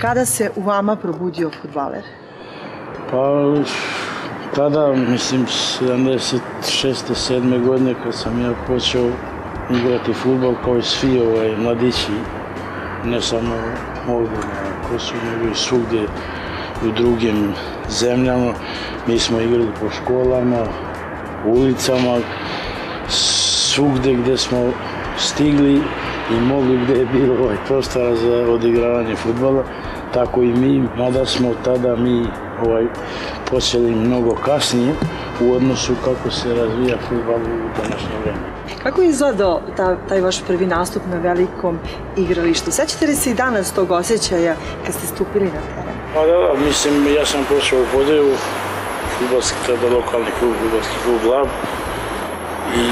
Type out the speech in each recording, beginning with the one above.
Kada se u vama probudio futbaler? Pa, tada, mislim, 76. 7. godine kad sam ja počeo igrati futbol kao i svi ovaj, mladići, ne samo ovdje na Kosovu, nego i svugdje u drugim zemljama. Mi smo igrali po školama, ulicama, svugdje gdje smo stigli i mogli gdje je bilo ovaj prostora za odigravanje futbola, tako i mi, mada smo tada mi ovaj, počeli mnogo kasnije u odnosu kako se razvija futbol u današnje vreme. Kako je izgledao ta, taj vaš prvi nastup na velikom igralištu? Sećate li se i danas tog osjećaja kad ste stupili na teren? Pa da, da, mislim, ja sam počeo u Podeju, futbolski, tada lokalni klub, futbolski klub Lab i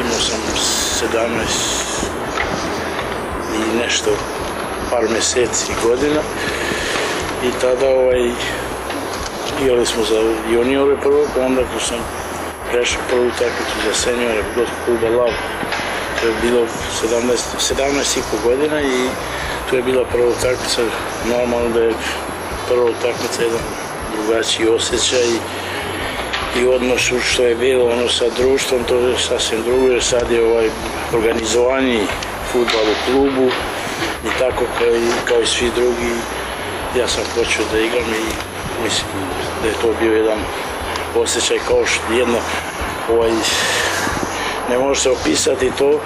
imao sam 17 i nešto par meseci godina. I tada ovaj, igrali smo za juniore prvo, pa onda ko sam prešao prvu utakmicu za seniore futbolskog kluba Lav, to je bilo 17, 17 i po godina i to je bila prva utakmica, normalno da je prva utakmica jedan drugačiji osjećaj i, i odnosu što je bilo ono sa društvom, to je sasvim drugo, jer sad je ovaj organizovani futbal u klubu i tako kao i, kao i svi drugi ja sam počeo da igram i mislim da je to bio jedan osjećaj kao što jedno ovaj, ne može se opisati to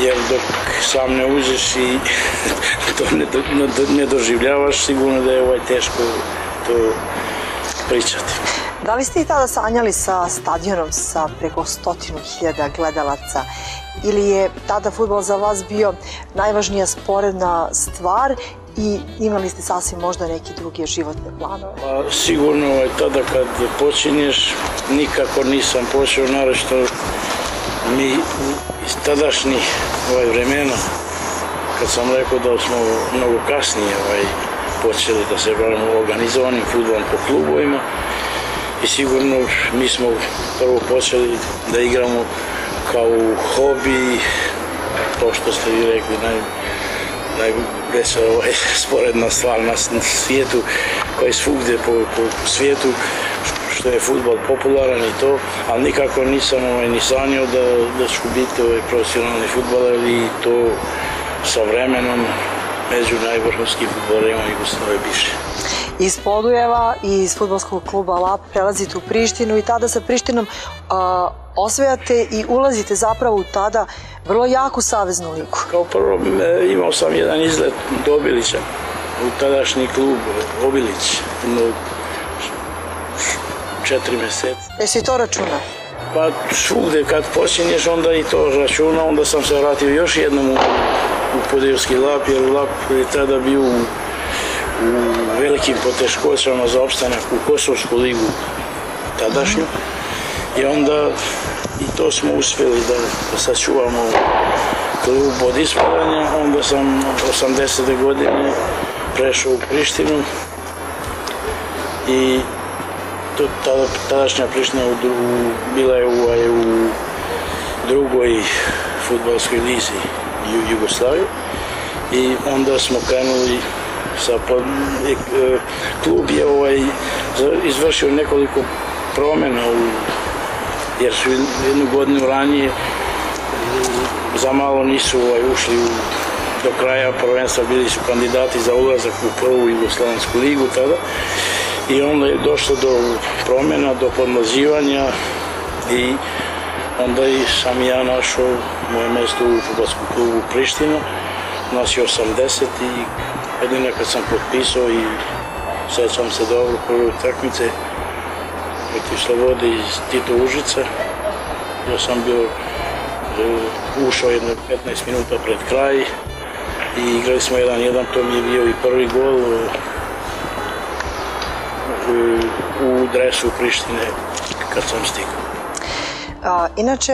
jer dok sam ne uđeš i to ne, ne, ne doživljavaš sigurno da je ovaj teško to pričati. Da li ste i tada sanjali sa stadionom sa preko stotinu hiljada gledalaca ili je tada futbol za vas bio najvažnija sporedna stvar i imali ste sasvim možda neki drugi životne planove? Pa, sigurno ovaj, tada kad počinješ, nikako nisam počeo, naravno mi iz tadašnjih ovaj, vremena, kad sam rekao da smo mnogo kasnije ovaj, počeli da se bavimo organizovanim futbolom po klubovima i sigurno mi smo prvo počeli da igramo kao hobi, to što ste vi rekli, naj, najveća ovaj, sporedna stvar na svijetu, koja je svugdje po, po svijetu, što je futbol popularan i to, ali nikako nisam ovaj, ni sanjao da, da ću biti ovaj, profesionalni futboler i to sa vremenom među najvrhunskim futbolerima Jugoslavije biše. Iz Podujeva i iz futbolskog kluba Lap prelazite u Prištinu i tada sa Prištinom a, osvajate i ulazite zapravo u tada vrlo jaku saveznu ligu. Kao prvo e, imao sam jedan izlet do Obilića u tadašnji klub Obilić, no, četiri meseca. Jesi to računa? Pa svugde kad počinješ onda i to računa, onda sam se vratio još jednom u, u Podevski lap, jer lap je tada bio u, u velikim poteškoćama za opstanak u Kosovsku ligu tadašnju. I onda i to smo uspjeli da, sačuvamo klub od ispadanja. Onda sam 80. godine prešao u Prištinu i to, tada, tadašnja Priština u, u, bila je u, u drugoj futbolskoj lizi u Jugoslaviji i onda smo krenuli sa pod, e, klub je ovaj izvršio nekoliko promjena u jer su jednu godinu ranije za malo nisu ovaj, ušli u, do kraja prvenstva, bili su kandidati za ulazak u prvu Jugoslavensku ligu tada. I onda je došlo do promjena, do podmazivanja i onda i sam ja našao moje mesto u futbolskom klubu Priština, nas je 80 i jedina kad sam potpisao i sećam se dobro prve utakmice protiv Slobode iz Tito Užica. Ja sam bio ušao jedno 15 minuta pred kraj i igrali smo jedan jedan, to mi je bio i prvi gol u, u dresu Prištine kad sam stigao. Inače,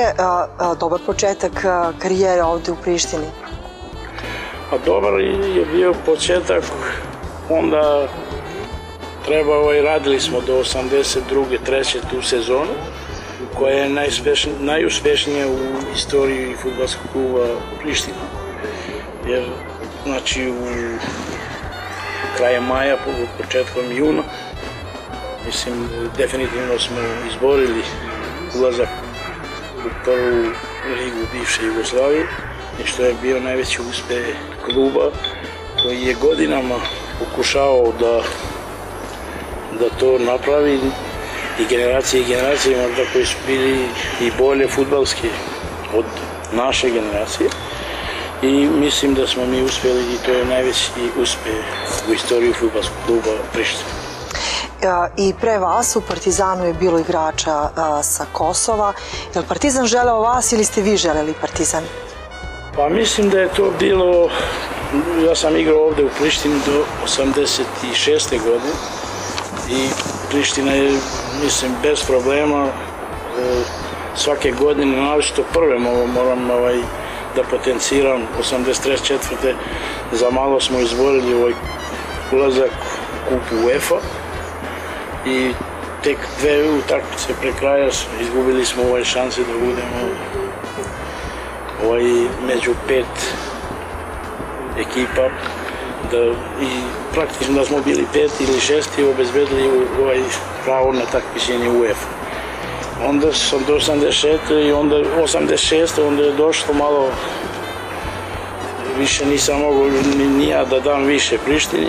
dobar početak karijere ovde u Prištini. A dobar je bio početak, onda treba, ovaj, radili smo do 82. treće tu sezonu, koja je najuspešnija u istoriji futbolskog kluba Priština. Jer, znači, u krajem maja, početkom juna. Mislim, definitivno smo izborili ulazak u prvu ligu bivše Jugoslavije i što je bio najveći uspeh kluba koji je godinama pokušao da, da to napravi i generacije i generacije možda koji su bili i bolje futbalski od naše generacije i mislim da smo mi uspjeli i to je najveći uspeh u istoriji futbalskog kluba Priština. I pre vas u Partizanu je bilo igrača sa Kosova. Je li Partizan želeo vas ili ste vi želeli Partizan? Pa mislim da je to bilo, ja sam igrao ovde u Prištini do 86. godine i Priština je, mislim, bez problema e, svake godine, naročito prve moram ovaj, da potenciram 83. za malo smo izborili ovaj ulazak kupu UEFA i tek dve utakmice pre kraja izgubili smo ovaj šanse da budemo ovaj, među pet ekipa da, i praktično da smo bili pet ili šesti obezbedili ovaj pravo na takmičenje UEFA. Onda sam do 86. i onda 86. onda je došlo malo više nisam mogao ni, ni ja da dam više Prištini.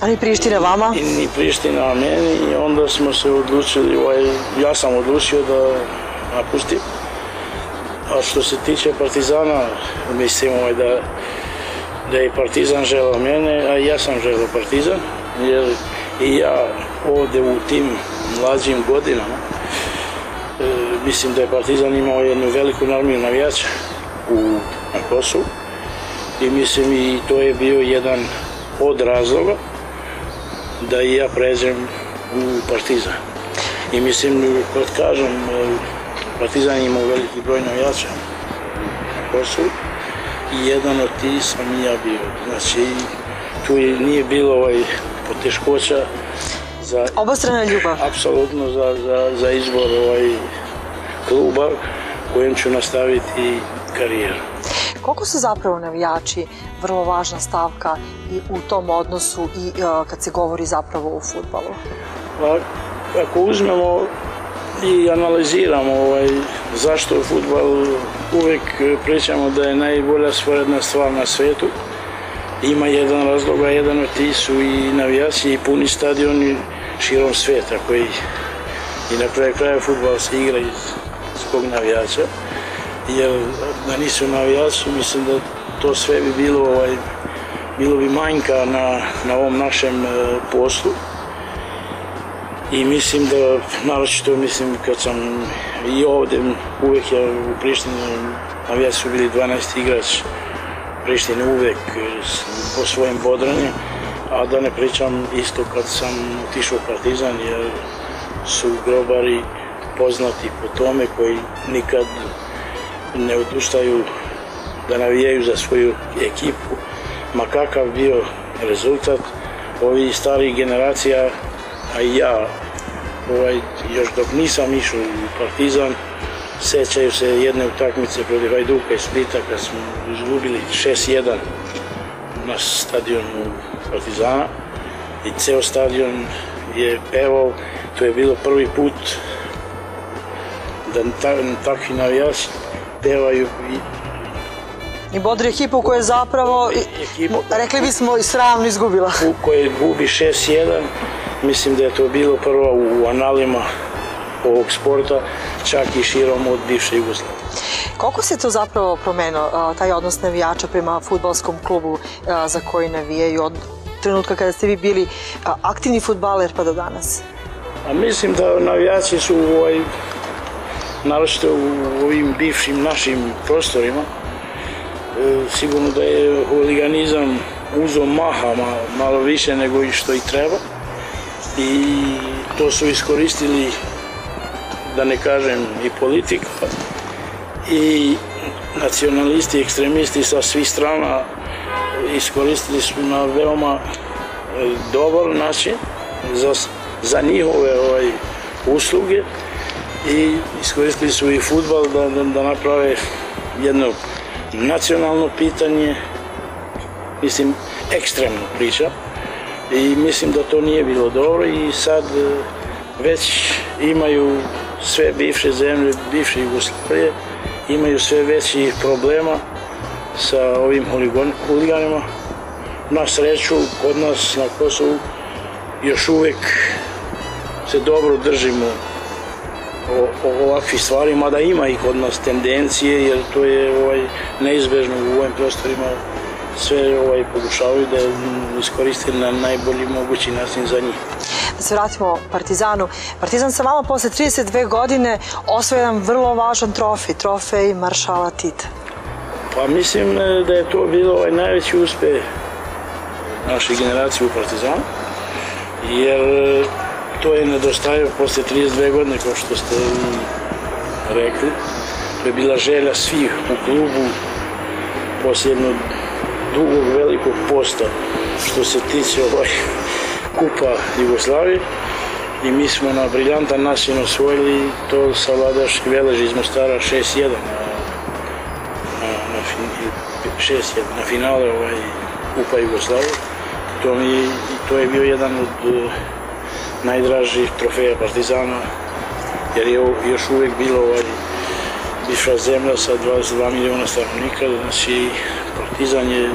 A ni Priština vama? I ni Priština meni i onda smo se odlučili, ovaj, ja sam odlučio da napustim. A što se tiče Partizana, mislim ovaj, da, da je Partizan želao mene, a ja sam želao Partizan, jer i ja ovde u tim mlađim godinama, e, mislim da je Partizan imao jednu veliku armiju navijača u, na Kosovu i mislim i to je bio jedan od razloga da i ja pređem u Partizan. I mislim, kad kažem, Partizan imao veliki broj navijača na Kosovu i jedan od tih sam i ja bio. Znači, tu je, nije bilo ovaj poteškoća za... Obostrana ljubav. Apsolutno za, za, za izbor ovaj kluba kojem ću nastaviti karijeru. Koliko su zapravo navijači vrlo važna stavka i u tom odnosu i uh, kad se govori zapravo o futbalu? Pa, ako uzmemo i analiziramo ovaj, zašto futbal uvek pričamo da je najbolja sporedna stvar na svetu, ima jedan razlog, a jedan od tih su i navijaci i puni stadioni širom sveta koji i na kraju kraja futbal se igra iz zbog navijača jer da nisu navijači mislim da to sve bi bilo ovaj, bilo bi manjka na, na ovom našem e, poslu. I mislim da naročito mislim kad sam i ovde uvek ja u Prištini navijači su bili 12 igrač Prištine uvek po svojim bodranjem a da ne pričam isto kad sam otišao u Partizan jer su grobari poznati po tome koji nikad ne odustaju da navijaju za svoju ekipu, ma kakav bio rezultat ovih starih generacija, a i ja, ovaj, još dok nisam išao u Partizan, sećaju se jedne utakmice protiv Hajduka i Splita kad smo izgubili 6-1 na stadionu Partizana i ceo stadion je pevao, to je bilo prvi put da takvi navijači pevaju i bodri ekipu koja je zapravo, ekipu, rekli bismo, i sravno izgubila. U kojoj gubi 6-1, mislim da je to bilo prvo u analima ovog sporta, čak i širom od bivše Jugoslavije. Koliko se to zapravo promenilo, taj odnos navijača prema futbalskom klubu za koji navijaju od trenutka kada ste vi bili aktivni futbaler pa do danas? A mislim da navijači su ovaj, naročito u ovim bivšim našim prostorima, sigurno da je huliganizam uzo maha malo više nego i što i treba. I to su iskoristili da ne kažem i politika i nacionalisti, ekstremisti sa svih strana iskoristili su na veoma e, dobar način za, za njihove ovaj, usluge i iskoristili su i futbal da, da, da naprave jedno nacionalno pitanje, mislim, ekstremno priča, i mislim da to nije bilo dobro i sad e, već imaju sve bivše zemlje, bivše Jugoslavije, imaju sve veći problema sa ovim huliganima. Na sreću, kod nas na Kosovu još uvek se dobro držimo o, o ovakvih stvari, mada ima i kod nas tendencije, jer to je ovaj, neizbežno u ovim prostorima sve ovaj, pokušavaju da iskoriste na najbolji mogući način za njih. Da se vratimo Partizanu. Partizan sa vama posle 32 godine osvoja jedan vrlo važan trofej, trofej Maršala Tita. Pa mislim e, da je to bilo ovaj najveći uspe naše generacije u Partizanu, jer to je nedostajao posle 32 godine, kao što ste rekli. To je bila želja svih u klubu, posle jednog dugog velikog posta što se tiče ovaj kupa Jugoslavije i mi smo na briljantan način osvojili to sa Vladaški Velež iz Mostara 6-1 na, na, na, fin, 6 na finale ovaj, kupa Jugoslavije. To, mi, to je bio jedan od najdražih trofeja Partizana jer je još uvek bilo ovaj, bivša zemlja sa 22 miliona stanovnika, znači Partizan je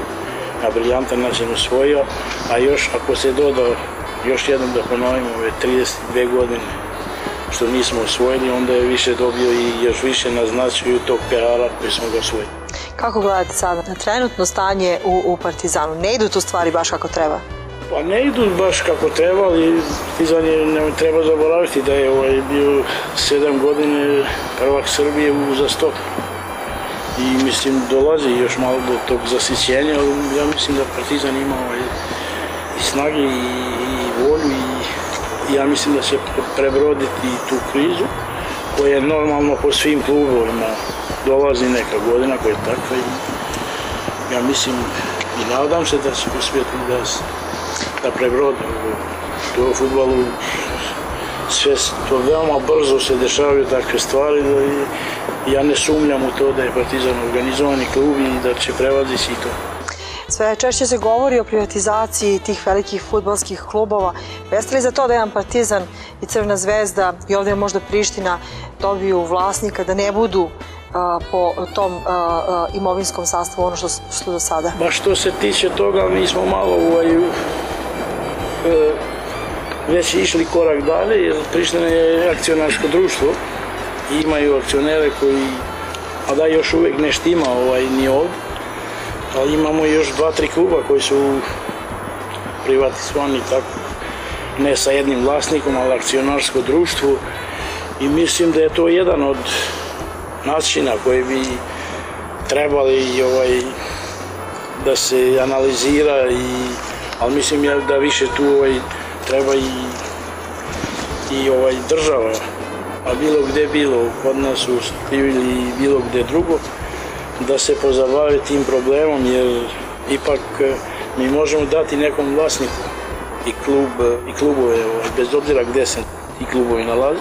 na briljantan način osvojio, a još ako se dodao, još jednom da ponovimo, ove 32 godine što nismo osvojili, onda je više dobio i još više naznačuju tog perala koji smo ga osvojili. Kako gledate sada na trenutno stanje u, u Partizanu? Ne idu tu stvari baš kako treba? Pa ne idu baš kako treba, ali Partizan je, ne treba zaboraviti da je ovaj bio 7 godine prvak Srbije u zastopu i mislim dolazi još malo do tog zasićenja, ali ja mislim da Partizan ima ovaj, i snage i, i volju i ja mislim da će prebroditi tu krizu koja je normalno po svim klubovima dolazi neka godina koja je takva i ja mislim i nadam se da će uspjeti da, da prebrode to u futbalu sve to veoma brzo se dešavaju takve stvari da i ja ne sumnjam u to da je Partizan organizovani klub i da će prevaziti i to. Sve češće se govori o privatizaciji tih velikih futbalskih klubova. Jeste li za to da jedan Partizan i Crvena zvezda i ovde možda Priština dobiju vlasnika da ne budu a, po tom a, a, imovinskom sastavu ono što su do sada? Ba što se tiče toga, mi smo malo e, već išli korak dalje, jer Priština je akcionarsko društvo i imaju akcionere koji, a da još uvek ne štima ovaj, ni ovde, ali imamo još dva, tri kluba koji su privatizovani tako, ne sa jednim vlasnikom, ali akcionarsko društvo. I mislim da je to jedan od načina koji bi trebali ovaj, da se analizira i ali mislim ja da više tu ovaj, treba i i ovaj država. A bilo gde bilo, kod nas u Srbiji ili bilo gde drugo, da se pozabave tim problemom, jer ipak e, mi možemo dati nekom vlasniku i, klub, i klubove, ovaj, bez obzira gde se ti klubovi nalaze,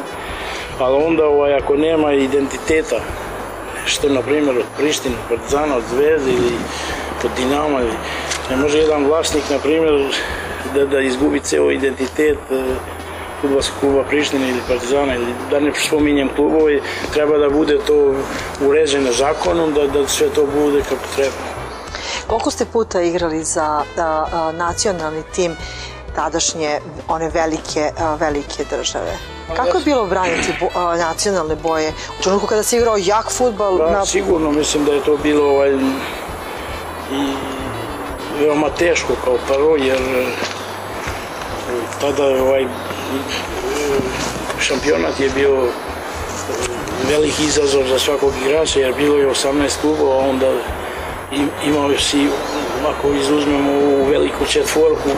ali onda ovaj, ako nema identiteta, što na primjer od Priština, Partizana, od Zvezde ili od Dinama, ili, ne može jedan vlasnik, na primjer, da, da izgubi ceo identitet e, futbolskog kluba Prištine ili Partizana ili da ne spominjem klubove, treba da bude to uređeno zakonom, da, da sve to bude kako treba. Koliko ste puta igrali za da, nacionalni tim tadašnje one velike, velike države? Kako je bilo braniti bo, nacionalne boje u trenutku kada se igrao jak futbal? Da, na... sigurno mislim da je to bilo ovaj, i veoma teško kao prvo, jer tada ovaj, šampionat je bio veliki izazov za svakog igrača jer bilo je 18 klubova, onda imao si, ako izuzmemo u veliku četvorku,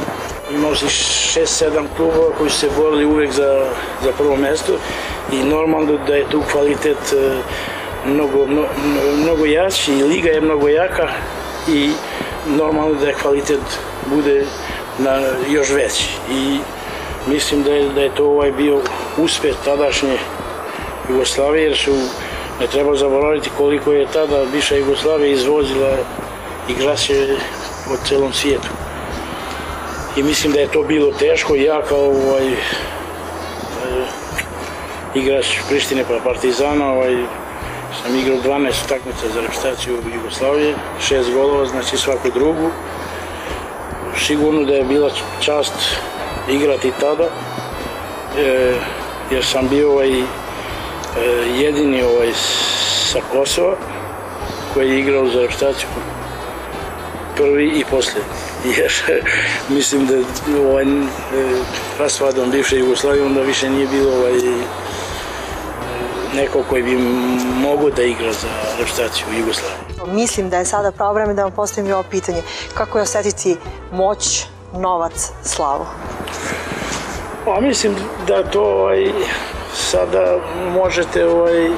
imao si 6-7 klubova koji su se borili uvek za, za prvo mesto i normalno da je tu kvalitet e, mnogo, mnogo, mnogo jači i liga je mnogo jaka i normalno da je kvalitet bude na još veći i mislim da je, da je to ovaj bio uspeh tadašnje Jugoslavije, jer su, ne treba zaboraviti koliko je tada bivša Jugoslavija izvozila igrače po celom svijetu. i mislim da je to bilo teško. Ja kao ovaj, e, igrač Prištine pa Partizana ovaj, sam igrao 12 utakmica za reprezentaciju Jugoslavije, šest golova, znači svaku drugu. Sigurno da je bila čast igrati tada, e, jer sam bio ovaj, e, jedini ovaj, sa Kosova koji je igrao za reprezentaciju prvi i posljednji. Jer mislim da ovaj, e, raspadom bivše Jugoslavije onda više nije bilo ovaj, neko koji bi mogo da igra za reprezentaciju Jugoslavije. Mislim da je sada pravo vreme da vam postavim ovo pitanje. Kako je osetiti moć, novac, slavu? Pa mislim da to ovaj, sada možete ovaj,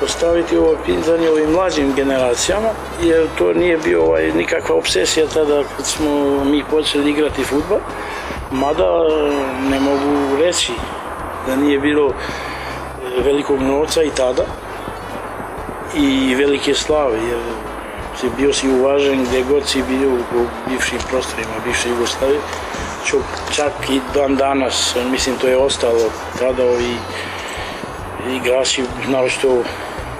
postaviti ovo pitanje ovim mlađim generacijama, jer to nije bio ovaj, nikakva obsesija tada kad smo mi počeli igrati futbol, mada ne mogu reći da nije bilo velikog novca i tada i velike slave, jer si bio si uvažen gde god si bio u bivšim prostorima, bivše Jugoslavije. Čak i dan danas, mislim, to je ostalo tada ovi igrači, naročito,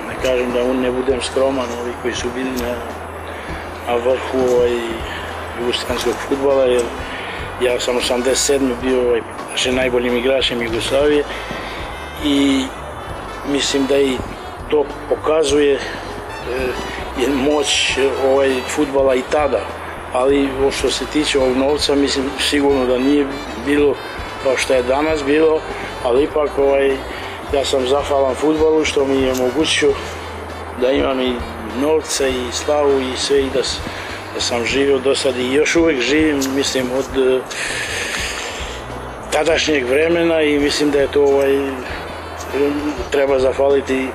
ne kažem da ne budem skroman, ovi koji su bili na, na vrhu ovaj, jugoslavijskog futbala, jer ja sam 87. bio ovaj, najboljim igračem Jugoslavije i mislim da i to pokazuje e, moć ovaj futbala i tada. Ali što se tiče ovog novca mislim sigurno da nije bilo kao što je danas bilo ali ipak ovaj ja sam zahvalan futbalu što mi je omogućio da imam i novca i slavu i sve i da, da sam živio do sad i još uvek živim mislim od uh, tadašnjeg vremena i mislim da je to ovaj treba zahvaliti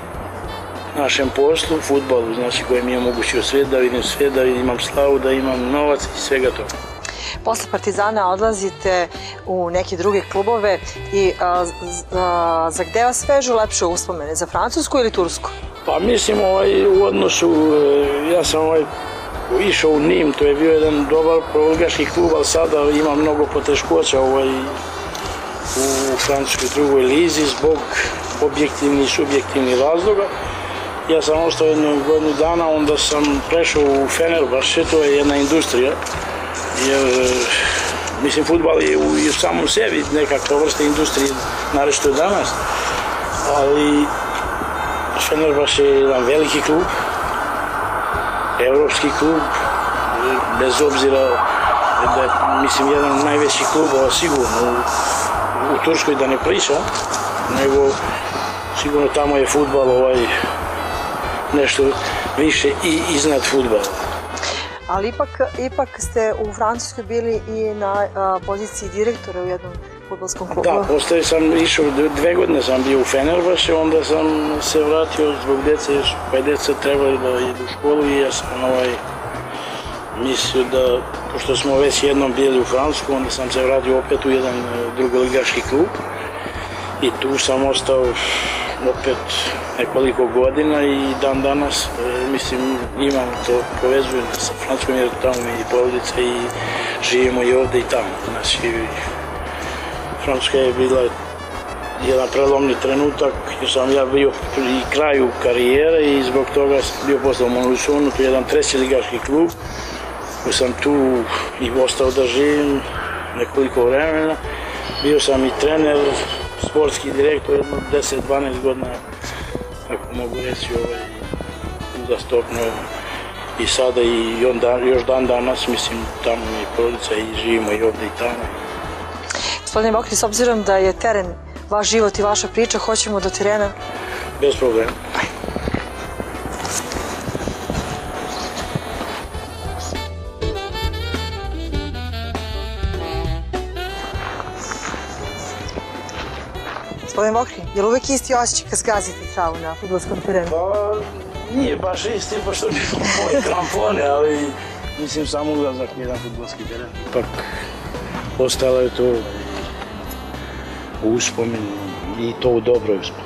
našem poslu, futbolu, znači koji mi je omogućio sve, da vidim sve, da imam slavu, da imam novac i svega toga. Posle Partizana odlazite u neke druge klubove i a, a, za gde vas vežu lepše uspomene, za Francusku ili Tursku? Pa mislim ovaj, u odnosu, e, ja sam ovaj, išao u Nim, to je bio jedan dobar prologaški klub, ali sada ima mnogo poteškoća ovaj, u francuskoj drugoj lizi zbog objektivnih i subjektivnih razloga. Ja sam ostao jednu godinu dana, onda sam prešao u Fenerbahče, to je jedna industrija, jer mislim, futbal je u, u samom sebi nekakva vrsta industrije, narešto danas, ali Fenerbahče je jedan veliki klub, evropski klub, bez obzira da je, mislim, jedan od najvećih klubova sigurno u, u Turskoj da ne pričam, nego sigurno tamo je futbal ovaj nešto više i iznad futbala. Ali ipak, ipak ste u Francuskoj bili i na a, poziciji direktora u jednom futbolskom klubu. Da, postoje sam išao, dve godine sam bio u Fenerbahče, onda sam se vratio zbog dece, još pa je deca trebali da idu u školu i ja sam ovaj, mislio da, pošto smo već jednom bili u Francusku, onda sam se vratio opet u jedan e, drugoligaški klub i tu sam ostao opet nekoliko godina i dan danas, e, mislim, imam to povezuje sa Francuskom jer tamo i porodica i živimo i ovde i tamo. Znači, Francuska je bila jedan prelomni trenutak jer sam ja bio pri kraju karijere i zbog toga sam bio postao u Monlusonu, to je jedan treći ligaški klub koji sam tu i ostao da živim nekoliko vremena. Bio sam i trener, sportski direktor jedno 10-12 godina, ako mogu reći, ovaj, uzastopno i sada i onda, još dan danas, mislim, tamo mi porodica i živimo i ovde i tamo. Gospodine Bokri, s obzirom da je teren vaš život i vaša priča, hoćemo do terena? Bez problema. Gospodin Mokri, je li uvek isti osjećaj kad zgazite travu na futbolskom terenu? Pa, nije baš isti, pošto mi smo moje krampone, ali mislim samo ulazak jedan futbolski teren. Ipak, ostalo je to uspomen i to u dobroj uspomen.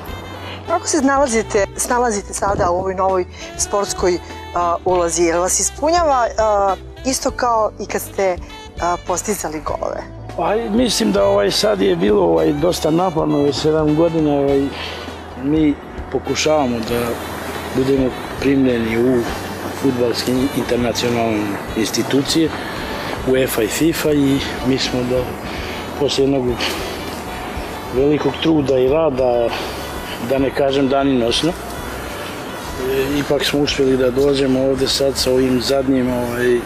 Kako se nalazite, snalazite sada u ovoj novoj sportskoj uh, ulazi? Jer vas ispunjava uh, isto kao i kad ste postizali golove? Pa mislim da ovaj sad je bilo ovaj dosta naporno, već 7 godina ovaj, mi pokušavamo da budemo primljeni u futbalske internacionalne institucije, UEFA i FIFA i mi smo da posle jednog velikog truda i rada, da ne kažem daninosno, ipak smo uspjeli da dođemo ovde sad sa ovim zadnjim ovaj,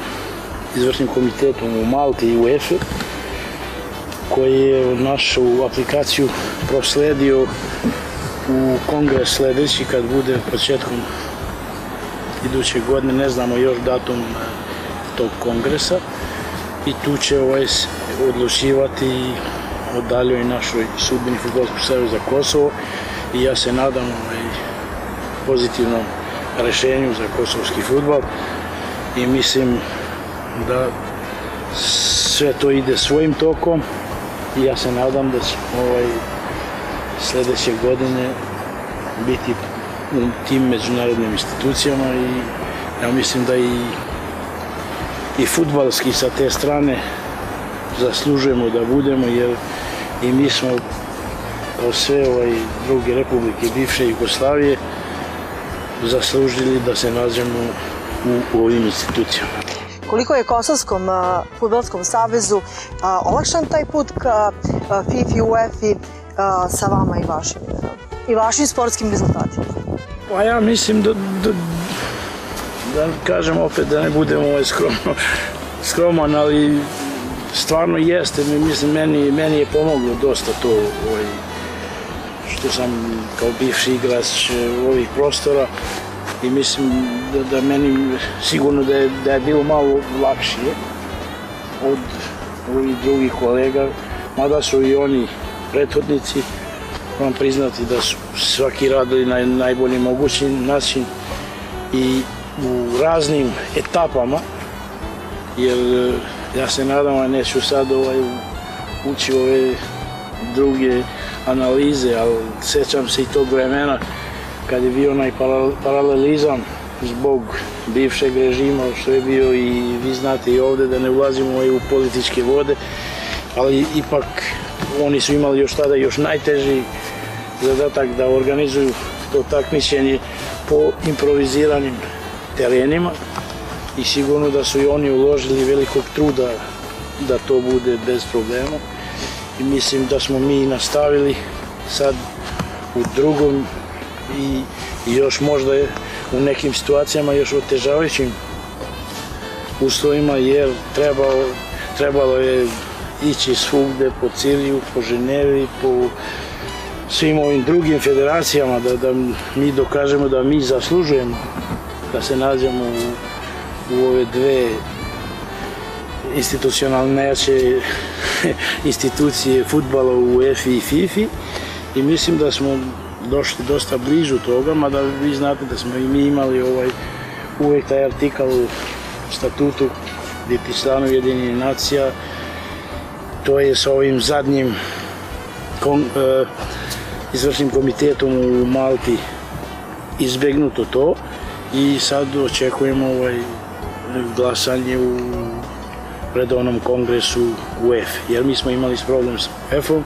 izvršnim komitetom u Malti i UEFA koji je našu aplikaciju prosledio u kongres sledeći kad bude početkom iduće godine, ne znamo još datum e, tog kongresa. I tu će ovaj odlučivati o daljoj našoj sudbini Futbolskog savjeza Kosovo. I ja se nadam ovaj, pozitivnom rešenju za kosovski futbol i mislim da sve to ide svojim tokom i ja se nadam da će ovaj, sledeće godine biti u tim međunarodnim institucijama i ja mislim da i i futbalski sa te strane zaslužujemo da budemo jer i mi smo kao sve ovaj druge republike bivše Jugoslavije zaslužili da se nađemo u ovim institucijama. Koliko je Kosovskom futbolskom savezu olakšan taj put ka FIFA i UEFA sa vama i vašim i vašim sportskim rezultatima? Pa ja mislim da, da, da kažem opet da ne budemo ovaj skromno, skroman, ali stvarno jeste, mislim, meni, meni je pomoglo dosta to ovaj, što sam kao bivši igrač eh, ovih prostora i mislim da, da meni sigurno da je, da je bilo malo lakšije od ovih drugih kolega, mada su i oni prethodnici, vam priznati da su svaki radili na najbolji mogući način i u raznim etapama, jer eh, ja se nadam, a neću sad ovaj, ući ove druge analize, ali sećam se i tog vremena kad je bio onaj paralelizam zbog bivšeg režima što je bio i vi znate i ovde da ne ulazimo u političke vode, ali ipak oni su imali još tada još najteži zadatak da organizuju to takmičenje po improviziranim terenima i sigurno da su i oni uložili velikog truda da to bude bez problema. I mislim da smo mi nastavili sad u drugom i, i još možda u nekim situacijama još otežavajućim uslovima jer trebalo, trebalo je ići svugde po Ciliju, po Ženevi, po svim ovim drugim federacijama da, da mi dokažemo da mi zaslužujemo da se nađemo u, ove dve institucionalne institucije futbala u EFI i FIFI i mislim da smo došli dosta blizu toga, mada vi znate da smo i mi imali ovaj uvek taj artikal u statutu gdje ti nacija to je sa ovim zadnjim kon, e, izvršnim komitetom u Malti izbegnuto to. I sad očekujemo ovaj glasanje u redovnom kongresu UEFA, jer mi smo imali problem sa UEFA-om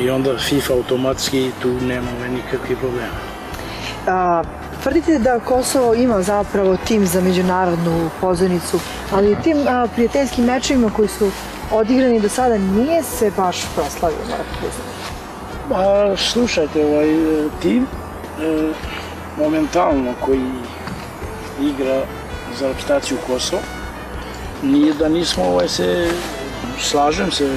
i onda FIFA automatski tu nema nikakvih problema. A, tvrdite da Kosovo ima zapravo tim za međunarodnu pozornicu, ali tim a, prijateljskim mečevima koji su odigrani do sada nije se baš proslavio, morate priznati. Pa, slušajte, ovaj tim e, momentalno koji igra za reprezentaciju Kosova, nije da nismo ovaj se slažem se,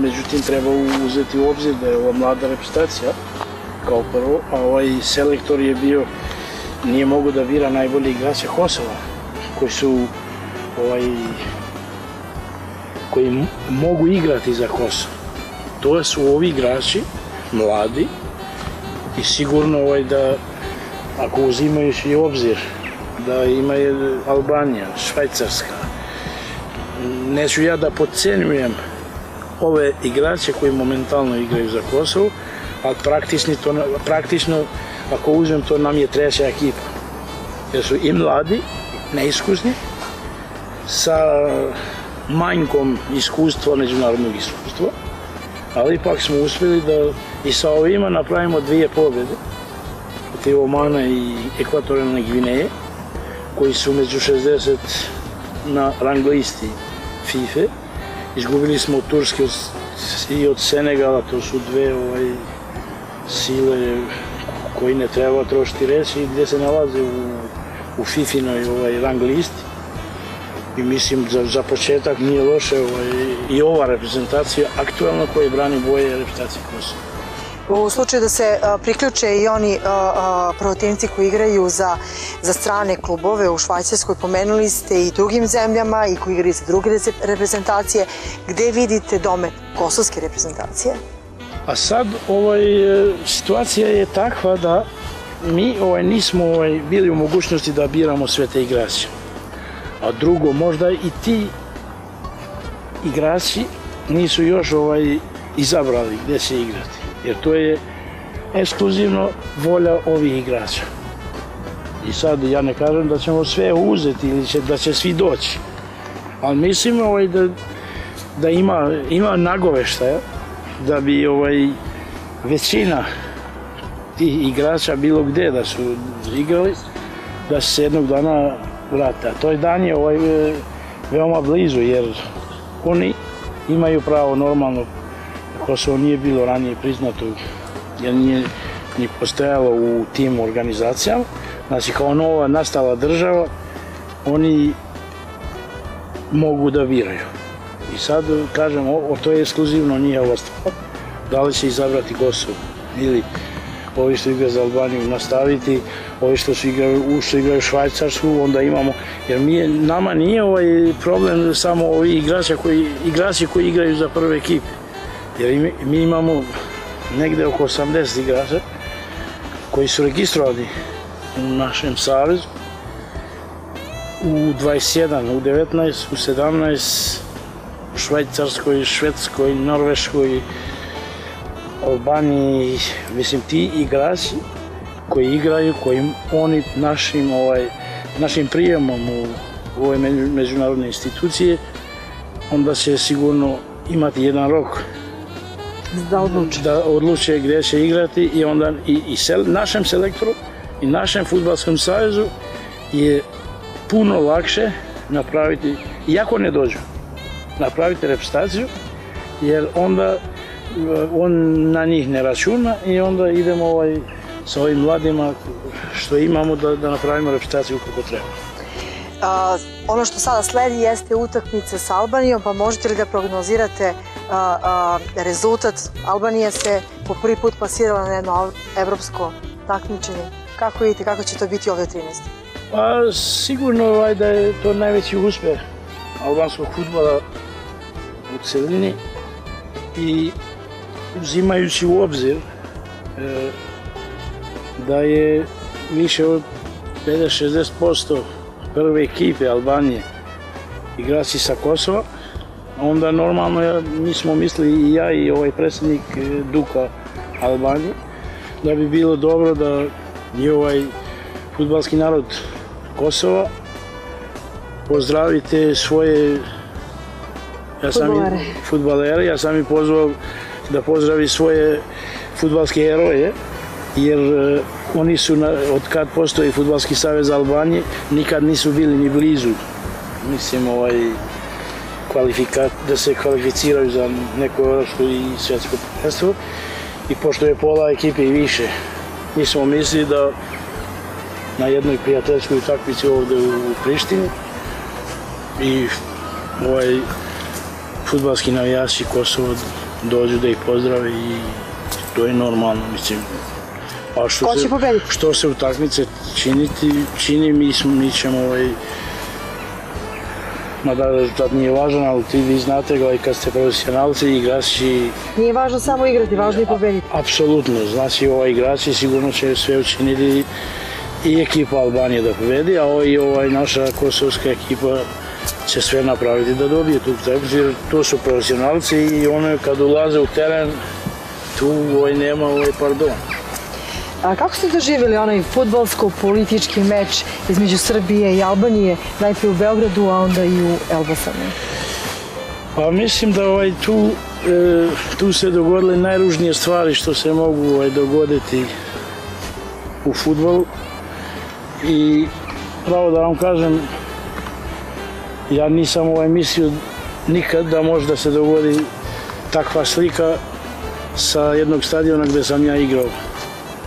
međutim treba uzeti u obzir da je ova mlada reprezentacija kao prvo, a ovaj selektor je bio nije mogu da vira najbolji igrače Kosova koji su ovaj koji mogu igrati za Kosovo. To su ovi igrači mladi i sigurno ovaj da ako uzimajući obzir da ima je Albanija, Švajcarska, neću ja da podcenjujem ove igrače koji momentalno igraju za Kosovo, ali praktično, to, praktično ako uzmem to nam je treća ekipa. Jer su i mladi, neiskusni, sa manjkom iskustva, međunarodnog iskustva, ali ipak smo uspjeli da i sa ovima napravimo dvije pobjede protiv Omana i Ekvatorijalne Gvineje, koji su među 60 na rang listi FIFA. Izgubili smo od Turske i od Senegala, to su dve ovaj, sile koji ne treba trošiti reći gdje se nalaze u, u FIFA-noj ovaj, rang listi. I mislim za, za početak nije loše ovaj, i ova reprezentacija aktualna koja brani boje reprezentacije Kosova. U slučaju da se priključe i oni protivnici koji igraju za, za strane klubove u Švajcarskoj, pomenuli ste i drugim zemljama i koji igraju za druge reprezentacije, gde vidite dome kosovske reprezentacije? A sad ovaj, situacija je takva da mi ovaj, nismo ovaj, bili u mogućnosti da biramo sve te igrače. A drugo, možda i ti igrači nisu još ovaj, izabrali gde će igrati. Jer to je ekskluzivno volja ovih igrača. I sad ja ne kažem da ćemo sve uzeti ili će, da će svi doći. Ali mislim ovaj, da, da ima, ima nagoveštaja da bi ovaj, većina tih igrača bilo gde da su igrali, da se jednog dana vrata. To je dan je ovaj, veoma blizu jer oni imaju pravo normalno Kosovo nije bilo ranije priznato jer nije ni postojalo u tim organizacijama. Znači kao nova nastala država oni mogu da biraju. I sad kažem, o, to je ekskluzivno njihova stvar. Da li će izabrati Kosovo ili ovi što igraju za Albaniju nastaviti, ovi što su igraju, što igraju Švajcarsku, onda imamo, jer mi, nama nije ovaj problem samo ovi igrači koji, igrači koji igraju za prve ekipe. Jer mi, imamo negde oko 80 igrača koji su registrovani u našem savezu. U 21, u 19, u 17, u Švajcarskoj, Švedskoj, Norveškoj, Albaniji, mislim ti igrači koji igraju, koji oni našim, ovaj, našim prijemom u, u ove međunarodne institucije, onda će sigurno imati jedan rok da odluče. Da odluče gdje će igrati i onda i, i sel, našem selektoru i našem futbalskom savezu je puno lakše napraviti, iako ne dođu, napraviti reprezentaciju, jer onda eh, on na njih ne računa i onda idemo ovaj, sa ovim mladima što imamo da, da napravimo reprezentaciju kako treba. A, ono što sada sledi jeste utakmica sa Albanijom, pa možete li da prognozirate а, а, резултат Албанија се по први пат пасирала на едно европско такмичење. Како видите, како ќе тоа биде овде 13? Па сигурно е да е тоа највеќи успех албанското фудбала во целини и взимајуќи во обзир е, да е више од 50-60% прве екипе Албанија играчи са Косово onda normalno ja, mi smo mislili i ja i ovaj predsjednik e, Duka Albanije da bi bilo dobro da i ovaj futbalski narod Kosova pozdravite svoje ja sam Futbolare. i futbalere, ja sam i pozvao da pozdravi svoje futbalske heroje jer uh, oni su, na, od kad postoji Futbalski savez Albanije, nikad nisu bili ni blizu, mislim, ovaj, kvalifikat, da se kvalificiraju za neko evropsko i svjetsko prvenstvo. I pošto je pola ekipe i više, mi smo mislili da na jednoj prijateljskoj utakmici ovde u Prištini i ovaj futbalski navijači Kosovo dođu da ih pozdrave i to je normalno, mislim, A što Ko će se, pobediti? Što se utakmice činiti, čini, mi, smo, mi ćemo ovaj, мада резултат да, не да, е важен, ал ти ви знаете дека сте професионалци, играчи. Не е важно само играти, важно и победите. Апсолутно, значи ова играчи сигурно ќе све учинили и екипа Албанија да победи, а ова и ова и наша косовска екипа ќе све направите да добие тук, зашто тоа се професионалци и оно кога улазе у терен, ту ој нема ој пардон. A kako ste doživjeli onaj futbolsko-politički meč između Srbije i Albanije, najprije u Beogradu, a onda i u Elbasanu? Pa mislim da ovaj tu, e, tu se dogodile najružnije stvari što se mogu ovaj, dogoditi u futbolu. I pravo da vam kažem ja nisam ovaj mislio nikad da može da se dogodi takva slika sa jednog stadiona gde sam ja igrao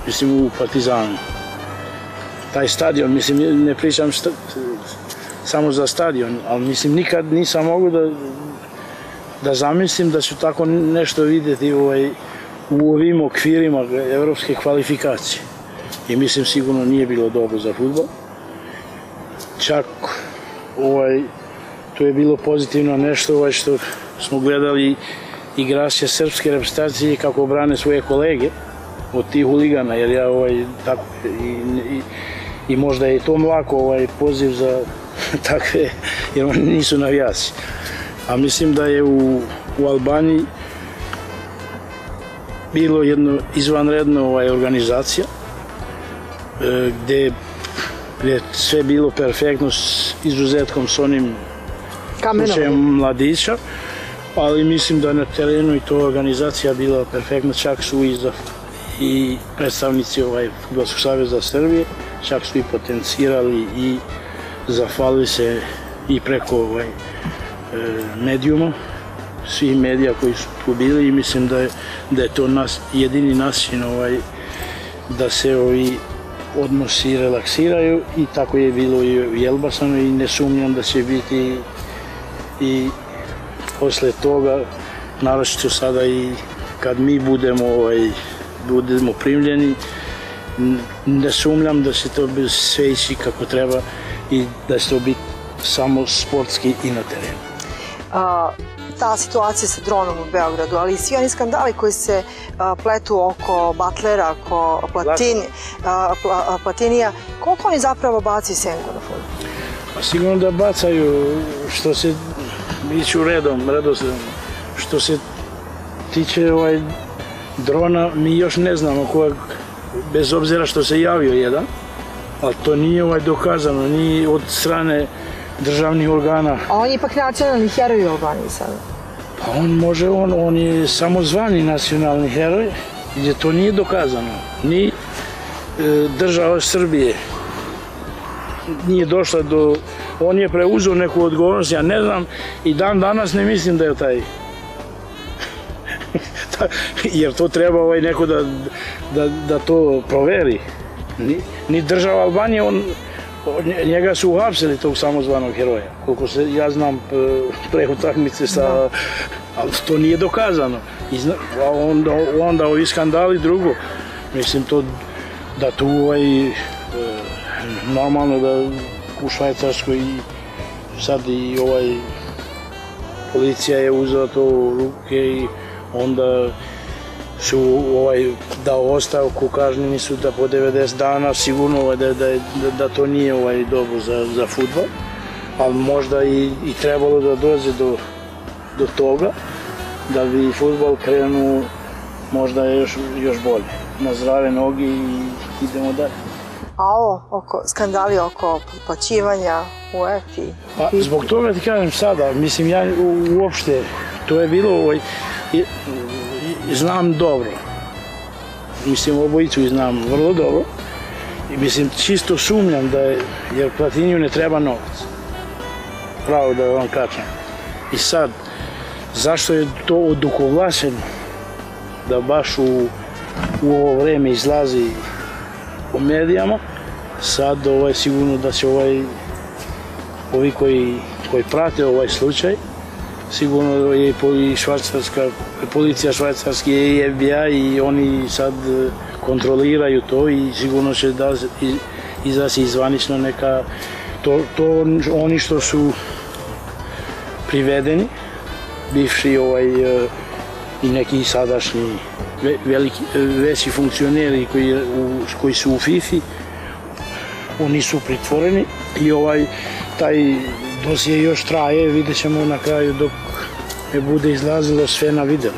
mislim u Partizanu taj stadion, mislim ne pričam šta, samo za stadion ali mislim nikad nisam mogu da da zamislim da ću tako nešto videti ovaj, u ovim okvirima evropske kvalifikacije. I mislim sigurno nije bilo dobro za futbol. Čak ovaj, to je bilo pozitivno nešto ovaj, što smo gledali igrače srpske reprezentacije kako brane svoje kolege od tih huligana, jer ja ovaj, tako, i, i, i možda je to mlako ovaj, poziv za takve, jer oni nisu navijaci a mislim da je u, u Albaniji bilo jedno izvanredno ovaj, organizacija e, gde je sve bilo perfektno s izuzetkom s onim slučajem mladića ali mislim da na terenu i to organizacija bila perfektna čak su i, za, i predstavnici ovaj Futbolskog savjeza Srbije čak su i potencirali i zafalili se i preko ovaj, E, medijuma, svih medija koji su tu bili i mislim da je, da je to nas, jedini način ovaj, da se ovi odnosi relaksiraju i tako je bilo i u Jelbasanu i ne sumnjam da će biti i posle toga naročito sada i kad mi budemo ovaj, budemo primljeni. Ne sumnjam da će to sve ići kako treba i da će to biti samo sportski i na terenu. A, ta situacija sa dronom u Beogradu, ali i svi oni skandali koji se a, pletu oko Butlera, oko Platini, a, pla, Platinija, koliko oni zapravo baci senku na futbol? Pa sigurno da bacaju, što se iću redom, redosledom, što se tiče ovaj drona, mi još ne znamo kojeg, bez obzira što se javio jedan, ali to nije ovaj dokazano, ni od strane državnih organa. A on je ipak nacionalni heroj u Albaniji sada? Pa on može, on, on je samozvani nacionalni heroj, gdje to nije dokazano. Ni e, država Srbije nije došla do... On je preuzeo neku odgovornost, ja ne znam, i dan danas ne mislim da je taj jer to treba ovaj neko da, da, da to proveri. Ni, ni država Albanije, on, njega su uhapsili tog samozvanog heroja. Koliko se ja znam pre utakmice sa... Da. Ali to nije dokazano. I zna, a onda, onda ovi skandali drugo. Mislim to da tu ovaj, e, normalno da u Švajcarskoj i sad i ovaj policija je uzela to u ruke i onda su ovaj, dao ostavku, kažnjeni su da po 90 dana, sigurno ovaj, da, da, da, to nije ovaj, dobro za, za futbol, ali možda i, i trebalo da dođe do, do toga, da bi futbol krenuo možda još, još bolje, na zdrave nogi i idemo dalje. A ovo, oko, skandali oko plaćivanja u EFI? Pa, zbog toga ti kažem sada, mislim ja uopšte, to je bilo ovaj, znam dobro. Mislim, obojicu znam vrlo dobro. I mislim, čisto sumnjam da je, jer Platiniju ne treba novac. Pravo da vam kažem. I sad, zašto je to odukovlašeno da baš u, u ovo vreme izlazi u medijama, sad ovaj, sigurno da će ovaj, ovi koji, koji prate ovaj slučaj, sigurno je i švajcarska, policija švajcarski i FBI i oni sad e, kontroliraju to i sigurno će da izaći izvanično neka to, to oni što su privedeni bivši ovaj e, i neki sadašnji veliki, veći funkcioneri koji, u, koji su u FIFI oni su pritvoreni i ovaj taj dosije još traje, vidjet ćemo na kraju dok ne bude izlazilo sve na video.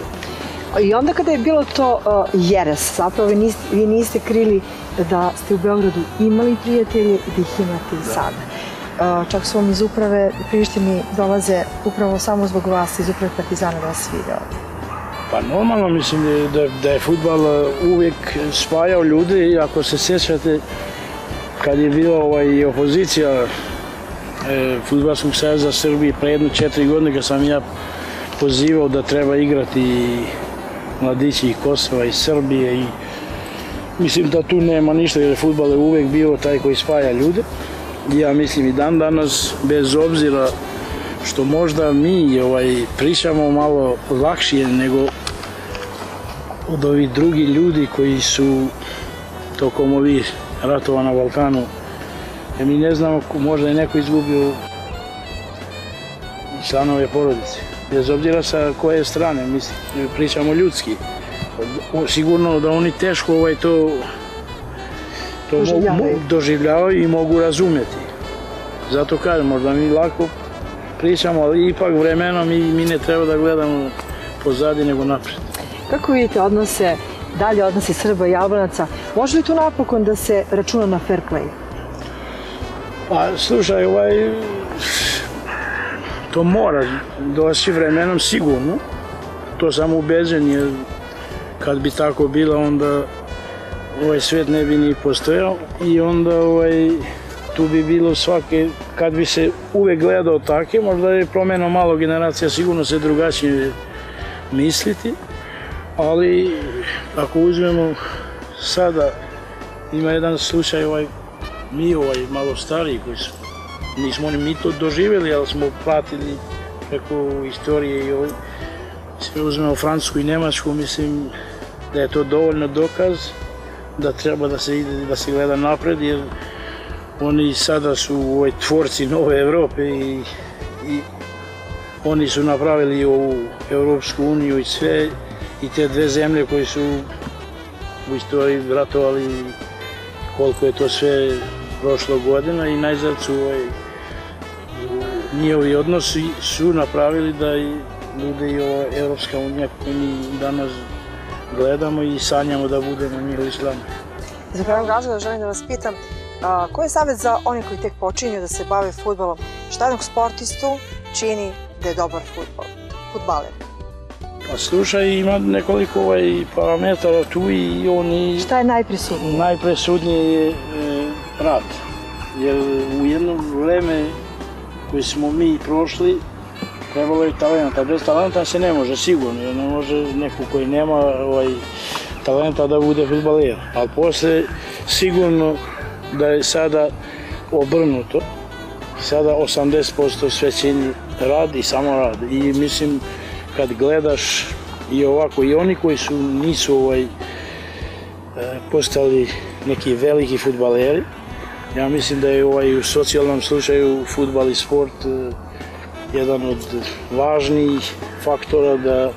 I onda kada je bilo to uh, jeres, zapravo vi niste, vi niste krili da ste u Beogradu imali prijatelje i da ih imate i da. sada. čak su vam iz uprave Prištini dolaze upravo samo zbog vas iz uprave Partizana da vas vide ovdje. Pa normalno mislim da, da je futbal uvijek spajao ljude i ako se sjećate kad je bila ovaj, opozicija e, Futbalskog savjeza Srbije pre jedno četiri godine kad sam ja pozivao da treba igrati mladići i Kosova i Srbije i mislim da tu nema ništa jer futbal je uvijek bio taj koji spaja ljude. Ja mislim i dan danas bez obzira što možda mi ovaj, pričamo malo lakšije nego od ovih drugi ljudi koji su tokom ovih ratova na Balkanu. Jer mi ne znamo, možda je neko izgubio članove porodice. Bez obzira sa koje strane, mislim, pričamo ljudski. Sigurno da oni teško ovaj to, to doživljavaju. Doživljavaju i mogu razumjeti. Zato kažem, možda mi lako pričamo, ali ipak vremenom mi, mi ne treba da gledamo pozadi nego napred. Kako vidite odnose, dalje odnose Srba i Albanaca? Može li tu napokon da se računa na fair play? Pa, slušaj, ovaj, to mora doći vremenom sigurno. To sam ubeđen jer kad bi tako bilo onda ovaj svet ne bi ni postojao i onda ovaj tu bi bilo svake, kad bi se uvek gledao take, možda je promjeno malo generacija sigurno se drugačije misliti, ali ako uzmemo sada, ima jedan slučaj ovaj, mi ovaj malo stariji koji su, nismo ni mi to doživjeli, ali smo platili preko istorije i ovaj, sve uzmemo Francusku i Nemačku, mislim da je to dovoljno dokaz da treba da se ide, da se gleda napred, jer oni sada su ovaj, tvorci nove Evrope i, i oni su napravili ovu Evropsku uniju i sve i te dve zemlje koji su u istoriji ratovali koliko je to sve prošlo godina i najzad su ovaj, njihovi odnosi su napravili da i bude i ova Evropska unija koju mi danas gledamo i sanjamo da budemo njihovi članovi. Za krajom razloga želim da vas pitam a, koji je savjet za one koji tek počinju da se bave futbolom? Šta jednog sportistu čini da je dobar futbol, futbaler? Pa slušaj, ima nekoliko ovaj parametara tu i oni... Šta je najpresudnije? Najpresudnije je rad. Jer u jedno vreme koje smo mi prošli, trebalo je talenta. Bez talenta se ne može, sigurno. Ne može neko koji nema ovaj, talenta da bude futbaler. Ali posle sigurno da je sada obrnuto. Sada 80% sve čini rad i samo rad. I mislim kad gledaš i ovako i oni koji su nisu ovaj e, postali neki veliki futbaleri ja mislim da je ovaj u socijalnom slučaju futbal i sport e, jedan od važnijih faktora da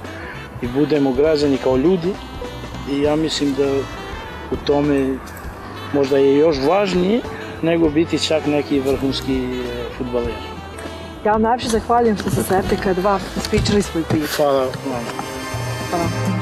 i budemo građani kao ljudi i ja mislim da u tome možda je još važnije nego biti čak neki vrhunski e, futbaler. Ja vam najviše zahvaljujem što se kad dva ispričali svoj priču. Hvala vam. Hvala.